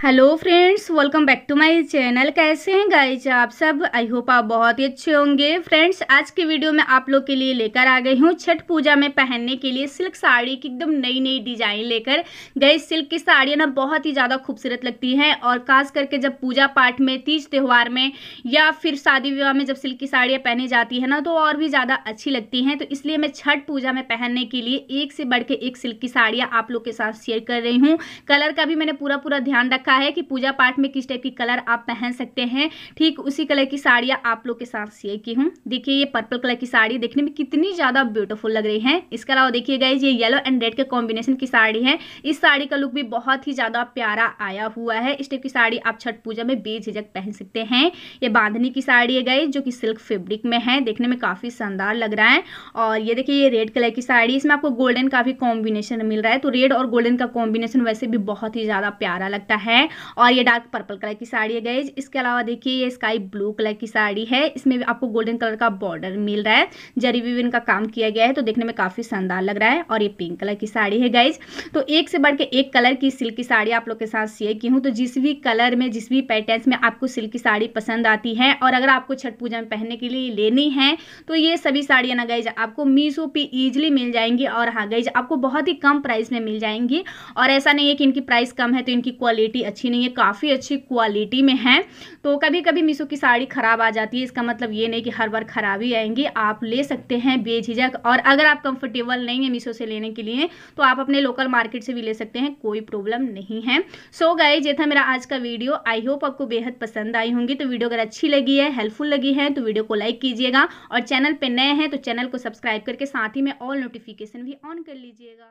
Hello friends welcome back to my channel कैसे हैं guys आप सब? आई होप आप बहुत ही अच्छे होंगे। फ्रेंड्स आज की वीडियो में आप लोग के लिए लेकर आ गई हूँ छठ पूजा में पहनने के लिए सिल्क साड़ी की एकदम नई नई डिज़ाइन लेकर। गई सिल्क की साड़ियाँ ना बहुत ही ज़्यादा खूबसूरत लगती हैं और खास करके जब पूजा पाठ में, तीज त्यौहार में या फिर शादी विवाह में जब सिल्क की साड़ियाँ पहनी जाती है ना तो और भी ज़्यादा अच्छी लगती हैं। तो इसलिए मैं छठ पूजा में पहनने के लिए एक से बढ़ के एक सिल्क की साड़ियाँ आप लोग के साथ शेयर कर रही हूँ। कलर का भी मैंने पूरा पूरा ध्यान रखा रखा है कि पूजा पाठ में किस टाइप की कलर आप पहन सकते हैं। ठीक उसी कलर की साड़ियाँ आप लोग के साथ शेयर की हूँ। देखिए ये पर्पल कलर की साड़ी देखने में कितनी ज़्यादा ब्यूटीफुल लग रही है। इसके अलावा देखिए गाइज़ ये येलो एंड रेड के कॉम्बिनेशन की साड़ी है। इस साड़ी का लुक भी बहुत ही ज़्यादा प्यारा आया हुआ है। इस टाइप की साड़ी आप छठ पूजा में बेझिझक पहन सकते हैं। ये बांधनी की साड़ी है गाइज़ जो कि सिल्क फेब्रिक में है। देखने में काफ़ी शानदार लग रहा है। और ये देखिए ये रेड कलर की साड़ी, इसमें आपको गोल्डन का भी कॉम्बिनेशन मिल रहा है। तो रेड और गोल्डन का कॉम्बिनेशन वैसे भी बहुत ही ज़्यादा प्यारा लगता है। और ये डार्क पर्पल कलर की साड़ी है गई इसके अलावा देखिए ये स्काई ब्लू कलर की साड़ी है। इसमें भी आपको गोल्डन कलर का बॉर्डर मिल रहा है। जरी विविन का काम किया गया है तो देखने में काफ़ी शानदार लग रहा है और ये पिंक कलर की साड़ी है गाइज़ तो एक से बढ़ एक कलर की सिल्क की साड़ी आप लोग के साथ शेयर की हूँ। तो जिस भी कलर में, जिस भी पैटर्न में आपको सिल्क की साड़ी पसंद आती है और अगर आपको छठ पूजा में पहनने के लिए लेनी है तो ये सभी साड़ियाँ ना गाइज़ आपको मीशो पे ईजिली मिल जाएँगी और हाँ गाइज़ आपको बहुत ही कम प्राइस में मिल जाएँगी। और ऐसा नहीं है कि इनकी प्राइस कम है तो इनकी क्वालिटी अच्छी नहीं है, काफ़ी अच्छी क्वालिटी में है। तो कभी कभी मीशो की साड़ी ख़राब आ जाती है, इसका मतलब ये नहीं कि हर बार ख़राब आएँगी। आप ले सकते हैं बेझिझक, और अगर आप कंफर्टेबल नहीं है मीशो से लेने के लिए तो आप अपने लोकल मार्केट से भी ले सकते हैं, कोई प्रॉब्लम नहीं है। सो so ये था मेरा आज का वीडियो आई होप आपको बेहद पसंद आई होंगी। तो वीडियो अगर अच्छी लगी है हेल्पफुल लगी है तो वीडियो को लाइक कीजिएगा, और चैनल पर नए हैं तो चैनल को सब्सक्राइब करके साथ ही में ऑल नोटिफिकेशन भी ऑन कर लीजिएगा।